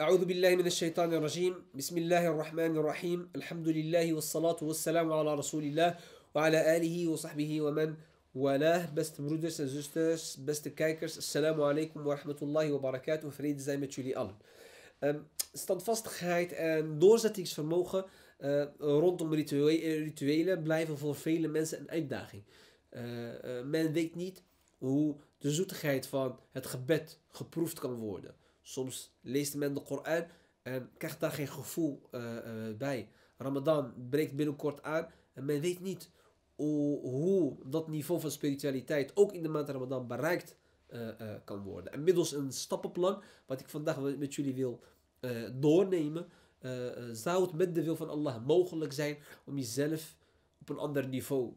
أعوذ بالله من الشيطان الرجيم بسم الله الرحمن الرحيم الحمد لله والصلاة والسلام على رسول الله وعلى آله وصحبه ومن والاه beste broeders en zusters, beste kijkers assalamu alaikum wa rahmatullahi wa barakatuh vrede zijn met jullie allen um, standvastigheid en doorzettingsvermogen uh, rondom rituelen, rituelen blijven voor vele mensen een uitdaging uh, uh, men weet niet hoe de zoetigheid van het gebed geproefd kan worden Soms leest men de Koran en krijgt daar geen gevoel uh, uh, bij. Ramadan breekt binnenkort aan en men weet niet hoe, dat niveau van spiritualiteit ook in de maand Ramadan bereikt uh, kan worden. En middels een stappenplan, wat ik vandaag met jullie wil doornemen, zou het met de wil van Allah mogelijk zijn om jezelf op een ander niveau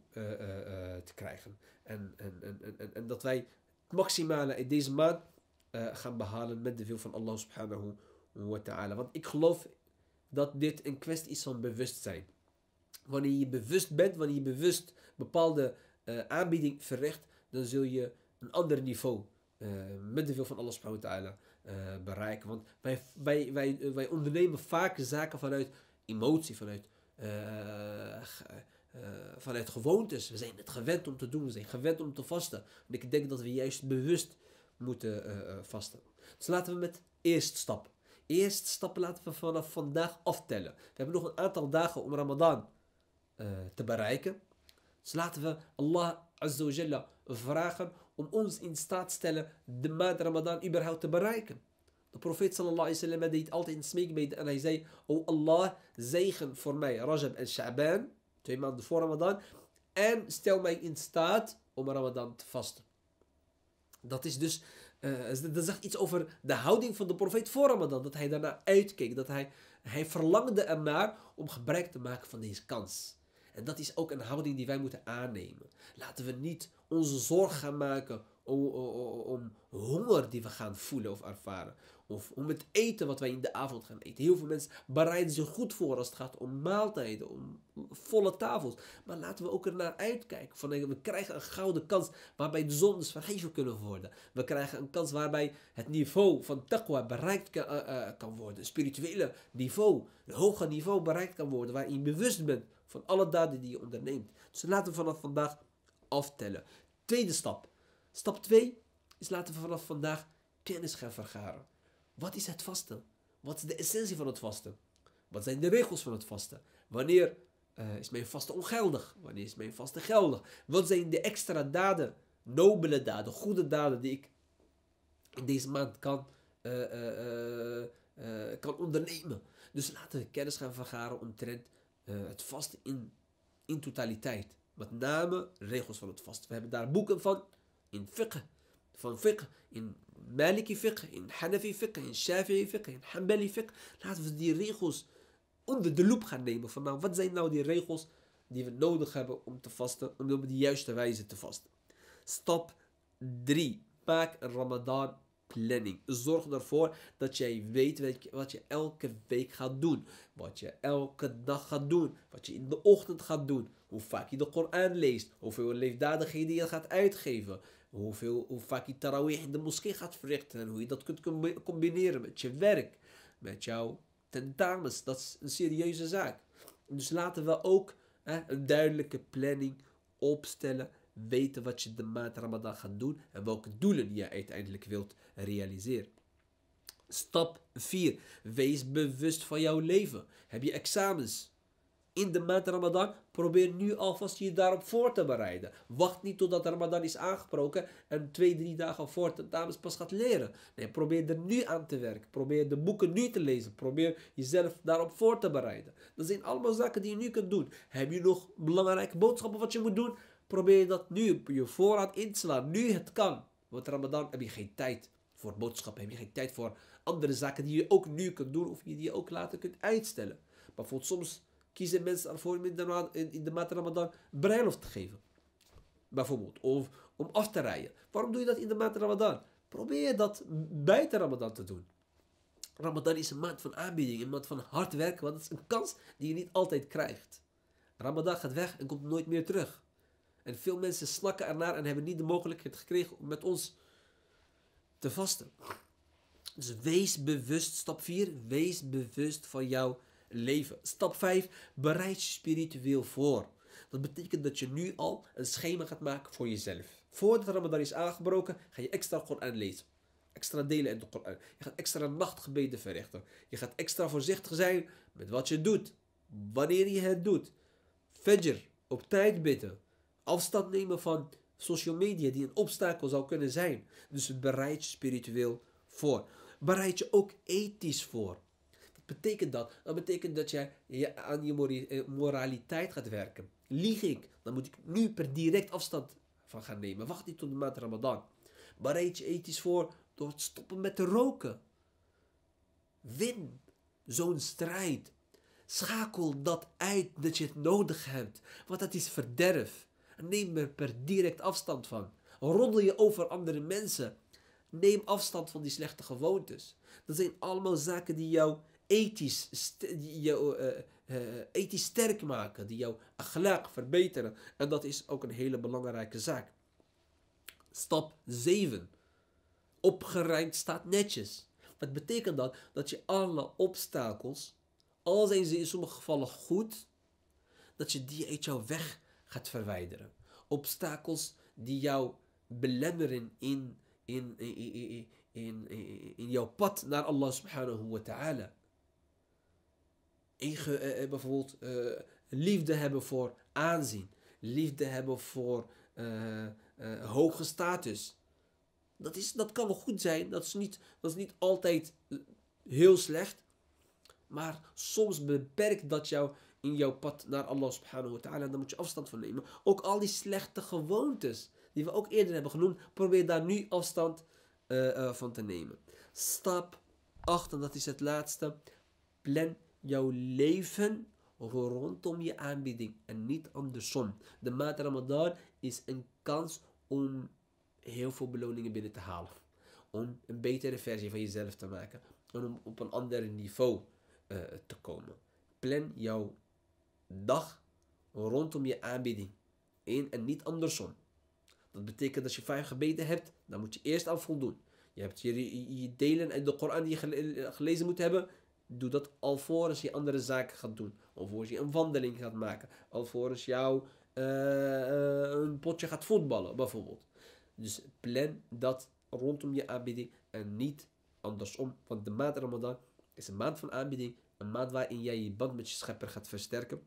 te krijgen. En, en, en, en, en dat wij het maximale in deze maand uh, gaan behalen met de wil van Allah subhanahu wa ta'ala. Want ik geloof dat dit een kwestie is van bewustzijn. Wanneer je bewust bent, wanneer je bewust bepaalde uh, aanbieding verricht, dan zul je een ander niveau uh, met de wil van Allah subhanahu wa ta'ala bereiken. Want wij, wij, wij, wij ondernemen vaak zaken vanuit emotie, vanuit, vanuit gewoontes. We zijn het gewend om te doen, we zijn gewend om te vasten. En ik denk dat we juist bewust moeten uh, vasten. Dus laten we met eerst stap. Eerst stappen laten we vanaf vandaag aftellen. We hebben nog een aantal dagen om Ramadan uh, te bereiken. Dus laten we Allah Azza vragen om ons in staat te stellen de maand Ramadan überhaupt te bereiken. De profeet sallallahu alaihi wasallam deed altijd een smeekbede en hij zei, O Allah, zegen voor mij Rajab en Sha'ban, twee maanden voor Ramadan, en stel mij in staat om Ramadan te vasten. Dat is dus, uh, dat zegt iets over de houding van de profeet voor Ramadan. Dat hij daarna uitkeek. Dat hij, hij verlangde ernaar om gebruik te maken van deze kans. En dat is ook een houding die wij moeten aannemen. Laten we niet onze zorg gaan maken om, om, om, honger die we gaan voelen of ervaren. Of om het eten wat wij in de avond gaan eten. Heel veel mensen bereiden zich goed voor als het gaat om maaltijden, om volle tafels. Maar laten we ook ernaar uitkijken. Van, we krijgen een gouden kans waarbij de zondes vergeven kunnen worden. We krijgen een kans waarbij het niveau van taqwa bereikt kan, uh, uh, kan worden. Een spirituele niveau, een hoger niveau bereikt kan worden. Waarin je bewust bent van alle daden die je onderneemt. Dus laten we vanaf vandaag aftellen. Tweede stap. Stap 2 is laten we vanaf vandaag kennis gaan vergaren. Wat is het vasten? Wat is de essentie van het vasten? Wat zijn de regels van het vasten? Wanneer uh, is mijn vasten ongeldig? Wanneer is mijn vasten geldig? Wat zijn de extra daden, nobele daden, goede daden die ik in deze maand kan, uh, uh, kan ondernemen? Dus laten we kennis gaan vergaren omtrent het vasten in, in totaliteit. Met name regels van het vasten. We hebben daar boeken van in fiqh, van fiqh, in Maliki fiqh, in Hanafi fiqh, in Shafi'i fiqh, in Hanbali fiqh. Laten we die regels onder de loep gaan nemen. Nou, wat zijn nou die regels die we nodig hebben om te vasten, om op de juiste wijze te vasten. Stap 3. Maak Ramadan planning. Zorg ervoor dat jij weet wat je elke week gaat doen. Wat je elke dag gaat doen. Wat je in de ochtend gaat doen. Hoe vaak je de Koran leest. Hoeveel leefdadigheden je gaat uitgeven. Hoeveel, hoe vaak je tarawih in de moskee gaat verrichten. En hoe je dat kunt combineren met je werk. Met jouw tentamens. Dat is een serieuze zaak. Dus laten we ook hè, een duidelijke planning opstellen. Weten wat je de maand Ramadan gaat doen. En welke doelen je uiteindelijk wilt realiseren. Stap 4. Wees bewust van jouw leven. Heb je examens? in de maand Ramadan, probeer nu alvast je daarop voor te bereiden. Wacht niet totdat Ramadan is aangebroken en twee, drie dagen voor tentamens pas gaat leren. Nee, probeer er nu aan te werken. Probeer de boeken nu te lezen. Probeer jezelf daarop voor te bereiden. Dat zijn allemaal zaken die je nu kunt doen. Heb je nog belangrijke boodschappen wat je moet doen? Probeer dat nu op je voorraad in te slaan. Nu het kan. Want Ramadan heb je geen tijd voor boodschappen. Heb je geen tijd voor andere zaken die je ook nu kunt doen. Of die je ook later kunt uitstellen. Bijvoorbeeld soms kiezen mensen ervoor om in de, in de maand Ramadan bruiloft te geven. Bijvoorbeeld. Of om af te rijden. Waarom doe je dat in de maand Ramadan? Probeer dat buiten Ramadan te doen. Ramadan is een maand van aanbieding, een maand van hard werken, want het is een kans die je niet altijd krijgt. Ramadan gaat weg en komt nooit meer terug. En veel mensen snakken ernaar en hebben niet de mogelijkheid gekregen om met ons te vasten. Dus wees bewust. Stap 4. Wees bewust van jouw leven. Stap 5. Bereid je spiritueel voor. Dat betekent dat je nu al een schema gaat maken voor jezelf. Voordat Ramadan is aangebroken, ga je extra Koran lezen. Extra delen in de Koran. Je gaat extra nachtgebeden verrichten. Je gaat extra voorzichtig zijn met wat je doet. Wanneer je het doet. Fajr, op tijd bidden. Afstand nemen van social media die een obstakel zou kunnen zijn. Dus bereid je spiritueel voor. Bereid je ook ethisch voor. Wat betekent dat? Dat betekent dat jij aan je eh, moraliteit gaat werken. Lieg ik, dan moet ik nu per direct afstand van gaan nemen. Wacht niet tot de maand Ramadan. Bereid je ethisch voor door te stoppen met te roken. Win zo'n strijd. Schakel dat uit dat je het nodig hebt, want dat is verderf. Neem er per direct afstand van. Roddel je over andere mensen. Neem afstand van die slechte gewoontes. Dat zijn allemaal zaken die jou ethisch, die jou, uh, uh, ethisch sterk maken, die jouw akhlaq verbeteren. En dat is ook een hele belangrijke zaak. Stap 7. Opgeruimd staat netjes. Wat betekent dat? Dat je alle obstakels, al zijn ze in sommige gevallen goed, dat je die uit jouw weg gaat verwijderen. Obstakels die jou belemmeren in, in, in, in, in, jouw pad naar Allah subhanahu wa ta'ala. Uh, bijvoorbeeld uh, liefde hebben voor aanzien. Liefde hebben voor hoge status. Dat, is, dat kan wel goed zijn. Dat is, niet, dat is niet altijd heel slecht. Maar soms beperkt dat jou in jouw pad naar Allah subhanahu wa ta'ala. Daar moet je afstand van nemen. Ook al die slechte gewoontes. Die we ook eerder hebben genoemd. Probeer daar nu afstand uh, uh, van te nemen. Stap 8. En dat is het laatste. Plan jouw leven rondom je aanbieding. En niet andersom. De maand Ramadan is een kans om heel veel beloningen binnen te halen. Om een betere versie van jezelf te maken. En om op een ander niveau uh, te komen. Plan jouw dag rondom je aanbieding. in en niet andersom. Dat betekent dat je vijf gebeden hebt, dan moet je eerst aan voldoen. Je hebt je, je delen uit de Koran die je gelezen moet hebben. Doe dat alvorens je andere zaken gaat doen. Alvorens je een wandeling gaat maken. Alvorens jou uh, uh, een potje gaat voetballen, bijvoorbeeld. Dus plan dat rondom je aanbieding en niet andersom. Want de maand Ramadan is een maand van aanbieding. Een maand waarin jij je band met je schepper gaat versterken.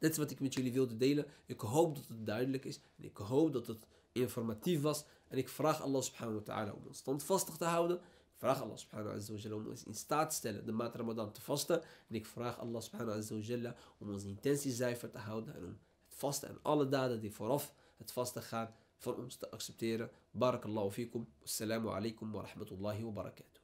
Dit is wat ik met jullie wilde delen. Ik hoop dat het duidelijk is. En ik hoop dat het informatief was. En ik vraag Allah subhanahu wa ta'ala om ons standvastig te houden. Ik vraag Allah subhanahu wa ta'ala om ons in staat te stellen de maand Ramadan te vasten. En ik vraag Allah subhanahu wa om onze intentie zuiver te houden. En om het vasten en alle daden die vooraf het vasten gaan van ons te accepteren. Barakallahu fikum. Assalamu alaikum wa rahmatullahi wa barakatuh.